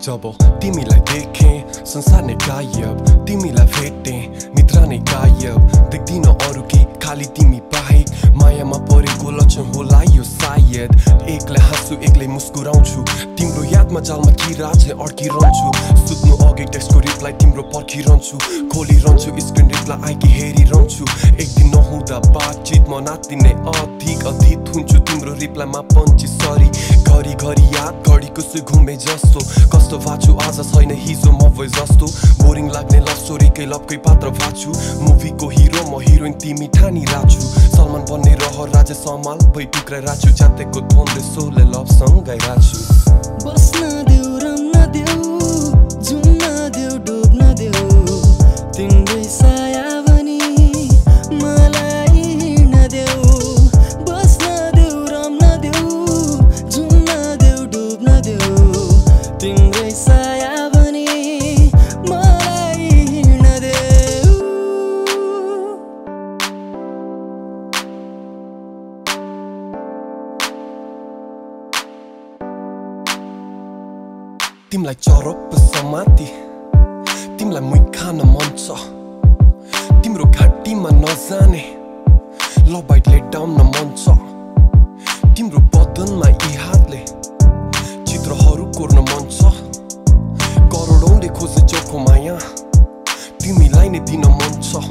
जब तिमीलाई देखे संसार नै गायब तिमीलाई भेटे मित्र नै गायब। देख्दिन अरू के खाली तिमी बाहेक। मायामा परेको लक्षण होला यो सायद। एक्लै हाँसु एक्लै मुस्कुराउँछु। यादमा जालमा किरा चाहिँ अड्किरहन्छु सुत्नु अघि टेक्स्टको रिप्लाई तिम्रो पर्खिरहन्छु। खोलिरहन्छु स्क्रिन रिप्लाई आइकी हेरिरहन्छु। एक दिन नहुँदा बातचितमा नातिने अधिक अधित हुन्छु। तिम्रो रिप्लाईमा पञ्ची सरी घरि याद घडीको सु घुमे जस्तो। कस्तो भाछु आज छैन हिजो म भए जस्तो। बोरिङ लाग्ने लभ स्टोरीकै लभकै पात्र भाछु मुभीको हिरो म हिरोइन तिमी ठानी राछु सलमान बन्ने रह राजे समाल भई टुक्रा राछु जातेको थोनले सोले लभ सङ गाइराछु बस्न तिमीलाई चरप समाति तिमीलाई मै खान मन छ तिम्रो घाँटीमा नजाने लबाइटले डाउन मन छ तिम्रो बदनमा यी हातले चित्रहरू कोर्न मन छ करोडौँले खोजे चोखो माया तिमीलाई नै दिन मन छ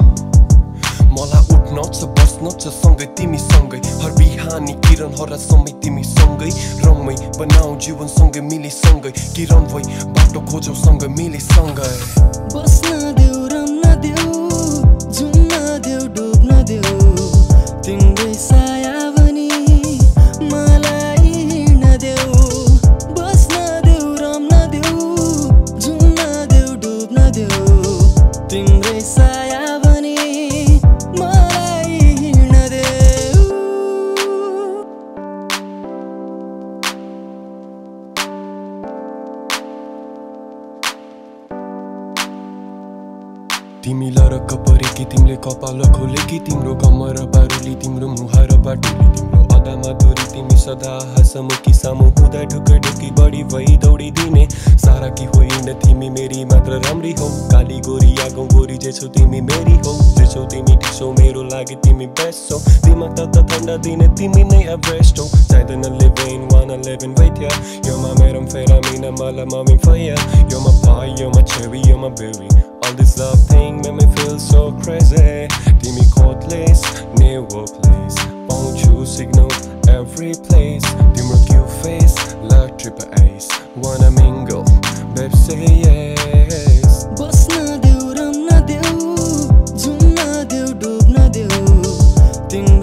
मलाई उठ्न छ छ सँगै तिमीसँगै हर बिहानी किरण हर समय तिमीसँगै रमै बनाऊ जीवन सँगै मिलीसँगै किरण भई बाटो खोजौ सँगै मिलीसँगै बस्न तिमी लरक्क परे कि तिमीले कपाल खोले कि तिम्रो कमर बारुली तिम्रो मुहार बाटुली तिम्रो अदामा दोरी तिमी सदा हसमुखी सामु हुँदा ढुक ढुकी बढी भई दौडिदिने। सारा कि होइन तिमी मेरी मात्र राम्री हौ। काली गोरी आगो गोरी जे छौ तिमी मेरी हौ। जे छौ तिमी छौ मेरो लागि तिमी बेस्ट छौ। दिमाग त ठन्डा दिने तिमी नै एभरेस्ट हौ चाहिँदैन लिभिङ वान लिभिङ वैथ्या यो मा मेरो फेरा मिना मला मम्मी फैया यो मा पाइ यो मा छेवी यो मा baby All this love thing made me feel so crazy. Timmy Cordless, new place Won't you signal every place? Timmer Q face, like triple ace Wanna mingle, babe say yes. Boss na deu, ram na deu Zoom na deu, dope na deu Ting